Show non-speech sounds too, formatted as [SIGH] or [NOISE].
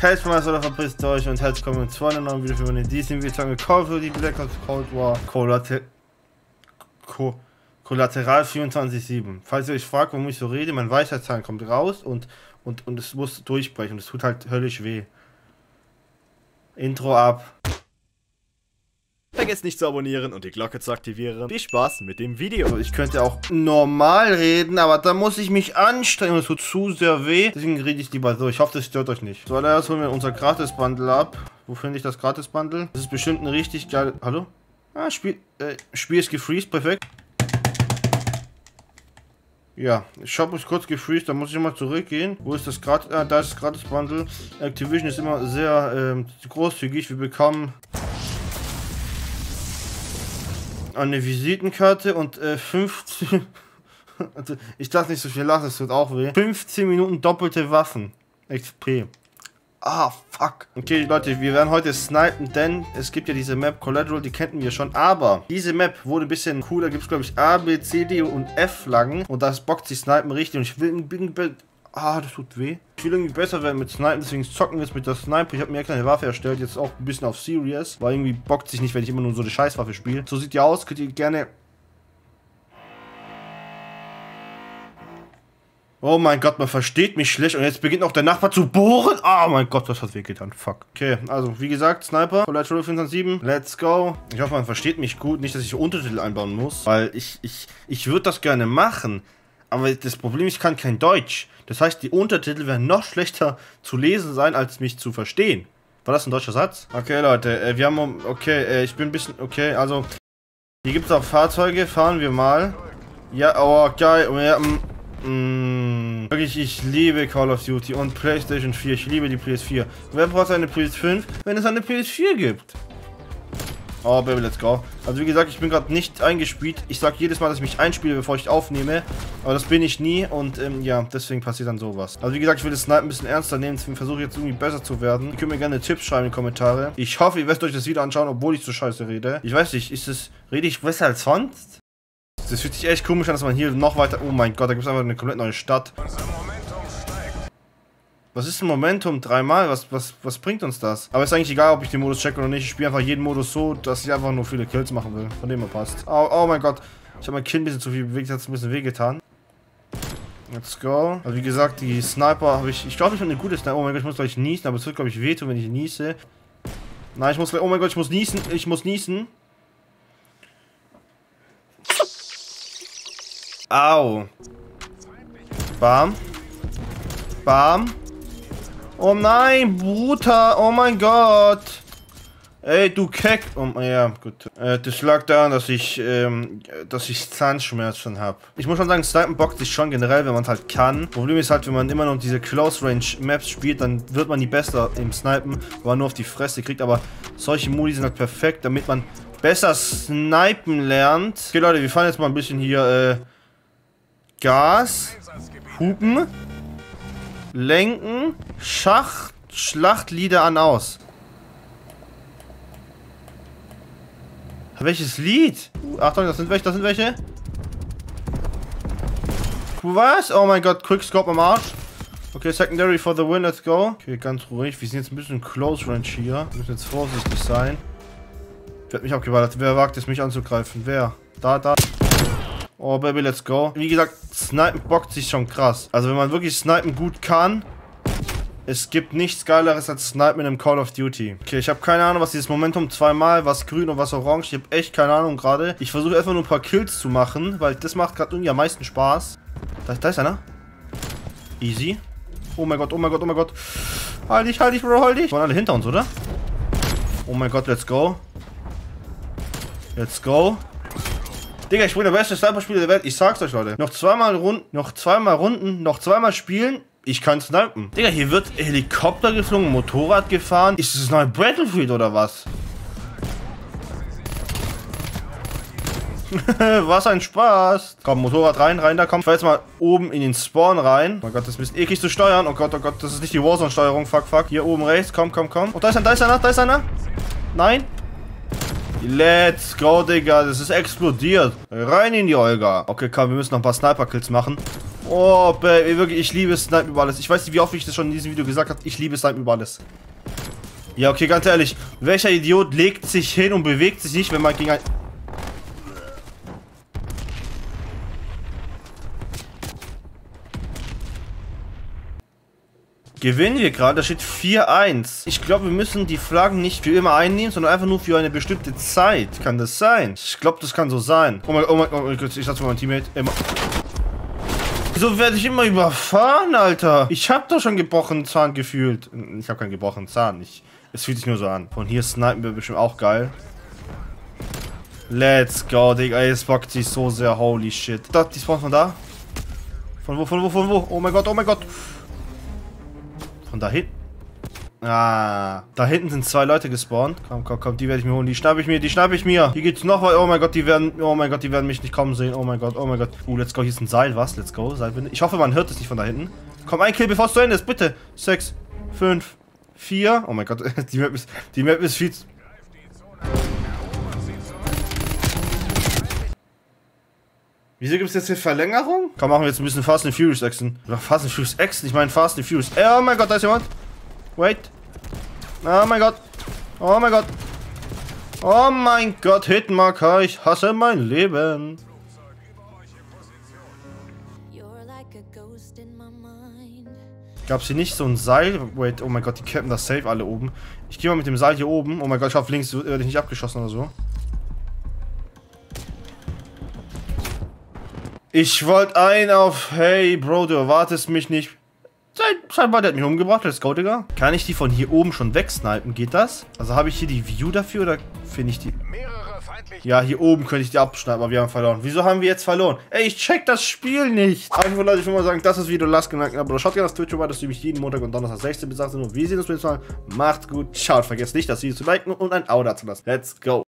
Health oder verpisst euch und herzlich willkommen zu einer neuen Video für meine diesem Video zocken Call of Duty Black Ops Cold War Collater Co Kollateral 24-7. Falls ihr euch fragt, warum ich so rede, mein Weisheitszahn kommt raus und, und, und es muss durchbrechen. Es tut halt höllisch weh. Intro ab. Vergesst nicht zu abonnieren und die Glocke zu aktivieren. Viel Spaß mit dem Video. Also ich könnte auch normal reden, aber da muss ich mich anstrengen. Es tut zu sehr weh. Deswegen rede ich lieber so. Ich hoffe, das stört euch nicht. Zuallererst holen wir unser Gratis-Bundle ab. Wo finde ich das Gratis-Bundle? Das ist bestimmt ein richtig geil... Hallo? Ah, Spiel, äh, Spiel ist gefreezed. Perfekt. Ja, Shop ist kurz gefreezed, da muss ich mal zurückgehen. Wo ist das gerade? Ah, da ist das Gratis-Bundle. Activision ist immer sehr ähm, großzügig. Wir bekommen eine Visitenkarte und äh, 15. [LAUGHS] also, ich darf nicht so viel lachen, es tut auch weh. 15 Minuten doppelte Waffen. XP. Ah, fuck. Okay, Leute, wir werden heute snipen, denn es gibt ja diese Map Collateral, die kennen wir schon. Aber diese Map wurde ein bisschen cooler. Gibt es, glaube ich, A, B, C, D und F-Flaggen. Und das bockt sich Snipen richtig. Und ich will ein Ah, das tut weh. Ich will irgendwie besser werden mit Snipen, deswegen zocken wir jetzt mit der Sniper. Ich habe mir eine kleine Waffe erstellt, jetzt auch ein bisschen auf Serious. Weil irgendwie bockt sich nicht, wenn ich immer nur so eine Scheißwaffe spiele. So sieht die aus, könnt ihr gerne... Oh mein Gott, man versteht mich schlecht und jetzt beginnt auch der Nachbar zu bohren. Oh mein Gott, das hat wehgetan. Fuck. Okay, also wie gesagt, Sniper, Collateral 507, let's go. Ich hoffe, man versteht mich gut. Nicht, dass ich Untertitel einbauen muss, weil ich, ich, ich würde das gerne machen. Aber das Problem ist, ich kann kein Deutsch. Das heißt, die Untertitel werden noch schlechter zu lesen sein, als mich zu verstehen. War das ein deutscher Satz? Okay, Leute, äh, wir haben... Okay, äh, ich bin ein bisschen... Okay, also... Hier gibt es auch Fahrzeuge. Fahren wir mal. Ja, oh, geil. Oh, ja, mm, mm, wirklich, ich liebe Call of Duty und PlayStation 4. Ich liebe die PS4. Wer braucht eine PS5, wenn es eine PS4 gibt? Oh, Baby, let's go. Also wie gesagt, ich bin gerade nicht eingespielt. Ich sage jedes Mal, dass ich mich einspiele, bevor ich aufnehme. Aber das bin ich nie und ähm, ja, deswegen passiert dann sowas. Also wie gesagt, ich will das Snipe ein bisschen ernster nehmen. Deswegen versuche ich jetzt irgendwie besser zu werden. Ihr könnt mir gerne Tipps schreiben in die Kommentare. Ich hoffe, ihr werdet euch das Video anschauen, obwohl ich so scheiße rede. Ich weiß nicht, ist es... Rede ich besser als sonst? Das fühlt sich echt komisch an, dass man hier noch weiter... Oh mein Gott, da gibt es einfach eine komplett neue Stadt. Was ist ein Momentum? Dreimal? Was, was, was bringt uns das? Aber ist eigentlich egal, ob ich den Modus checke oder nicht. Ich spiele einfach jeden Modus so, dass ich einfach nur viele Kills machen will. Von dem er passt. Oh, oh mein Gott. Ich habe mein Kind ein bisschen zu viel bewegt, hat es ein bisschen wehgetan. Let's go. Also wie gesagt, die Sniper habe ich... Ich glaube, ich habe eine gute Sniper. Oh mein Gott, ich muss gleich niesen, aber es wird, glaube ich, wehtun, wenn ich niese. Nein, ich muss gleich... Oh mein Gott, ich muss niesen. Ich muss niesen. Au. Bam. Bam. Oh nein, Bruder. Oh mein Gott. Ey, du Keck. Oh, ja, gut. Äh, das lag daran, dass ich, ähm, dass ich Zahnschmerzen habe. Ich muss schon sagen, Snipen bockt sich schon generell, wenn man es halt kann. Problem ist halt, wenn man immer noch diese Close-Range-Maps spielt, dann wird man nie besser im Snipen, weil man nur auf die Fresse kriegt. Aber solche Modi sind halt perfekt, damit man besser snipen lernt. Okay, Leute, wir fahren jetzt mal ein bisschen hier, äh, Gas, Hupen. Lenken, Schacht, Schlachtlieder an aus. Welches Lied? Achtung, das sind welche, das sind welche. Was? Oh mein Gott, Quickscope am Arsch. Okay, Secondary for the win, let's go. Okay, ganz ruhig. Wir sind jetzt ein bisschen Close Range hier. Wir müssen jetzt vorsichtig sein. Wer hat mich abgewartet? Wer wagt es, mich anzugreifen? Wer? Da, da. Oh, Baby, let's go. Wie gesagt, Snipen bockt sich schon krass. Also, wenn man wirklich Snipen gut kann, es gibt nichts Geileres als Snipen einem Call of Duty. Okay, ich habe keine Ahnung, was dieses Momentum zweimal, was grün und was orange. Ich habe echt keine Ahnung gerade. Ich versuche einfach nur ein paar Kills zu machen, weil das macht gerade irgendwie am meisten Spaß. Da, da ist einer. Easy. Oh mein Gott, oh mein Gott, oh mein Gott. Halt dich, halt dich, Bro, halt dich. Waren alle hinter uns, oder? Oh mein Gott, let's go. Let's go. Digga, ich bin der beste Sniper-Spieler der Welt. Ich sag's euch, Leute. Noch zweimal Runden, noch zweimal Runden, noch zweimal spielen. Ich kann snipen. Digga, hier wird Helikopter geflogen, Motorrad gefahren. Ist das neue Battlefield oder was? [LAUGHS] was ein Spaß. Komm, Motorrad rein, rein da, komm. Ich fahr jetzt mal oben in den Spawn rein. Oh mein Gott, das ist ein bisschen eklig zu steuern. Oh Gott, oh Gott, das ist nicht die Warzone-Steuerung. Fuck, fuck. Hier oben rechts, komm, komm, komm. Oh, da ist einer, da ist einer, da ist einer. Nein. Let's go, Digga. Das ist explodiert. Rein in die Olga. Okay, komm, wir müssen noch ein paar Sniper-Kills machen. Oh, Baby, wirklich, ich liebe Snipe über alles. Ich weiß nicht, wie oft ich das schon in diesem Video gesagt habe. Ich liebe Snipe über alles. Ja, okay, ganz ehrlich. Welcher Idiot legt sich hin und bewegt sich nicht, wenn man gegen ein... Gewinnen wir gerade, da steht 4-1. Ich glaube, wir müssen die Flaggen nicht für immer einnehmen, sondern einfach nur für eine bestimmte Zeit. Kann das sein? Ich glaube, das kann so sein. Oh mein, oh mein, oh mein Gott, ich mal mein Teammate. Immer. Wieso werde ich immer überfahren, Alter? Ich habe doch schon gebrochenen Zahn gefühlt. Ich habe keinen gebrochenen Zahn. Ich, es fühlt sich nur so an. Von hier snipen wir bestimmt auch geil. Let's go, Digga. Es bockt sich so sehr. Holy shit. Da, die spawnen von da. Von wo, von wo, von wo? Oh mein Gott, oh mein Gott. Von da hinten. Ah, da hinten sind zwei Leute gespawnt. Komm, komm, komm, die werde ich mir holen. Die schnappe ich mir, die schnappe ich mir. Hier geht's noch weiter. Oh mein Gott, die werden, oh mein Gott, die werden mich nicht kommen sehen. Oh mein Gott, oh mein Gott. Uh, let's go. Hier ist ein Seil, was? Let's go. Seilbinde. Ich hoffe, man hört es nicht von da hinten. Komm, ein Kill, bevor es zu Ende ist. Bitte. Sechs, fünf, vier. Oh mein Gott, [LAUGHS] die Map ist, die Map ist viel Wieso gibt es jetzt hier Verlängerung? Komm, machen wir jetzt ein bisschen Fast and Furious Action. Fast and Furious Action? Ich meine Fast and Furious. Oh mein Gott, da ist jemand. Wait. Oh mein Gott. Oh mein Gott. Oh mein Gott, Hitmarker, ich hasse mein Leben. Gab es hier nicht so ein Seil? Wait, oh mein Gott, die campen das safe alle oben. Ich gehe mal mit dem Seil hier oben. Oh mein Gott, ich hoffe, links werde ich nicht abgeschossen oder so. Ich wollte ein auf, hey Bro, du erwartest mich nicht. Scheinbar, der hat mich umgebracht, let's go, Digga. Kann ich die von hier oben schon wegsnipen? Geht das? Also habe ich hier die View dafür oder finde ich die... Ja, hier oben könnte ich die abschneiden, aber wir haben verloren. Wieso haben wir jetzt verloren? Ey, ich check das Spiel nicht. Also Leute, ich will mal sagen, das ist Video. Lasst gerne aber schaut gerne das Twitch vorbei, das mich jeden Montag und Donnerstag 16 bis 18 Uhr. Wir sehen uns beim nächsten Mal. Macht gut. Ciao. Vergesst nicht, das Video zu liken und ein Abo da zu lassen. Let's go.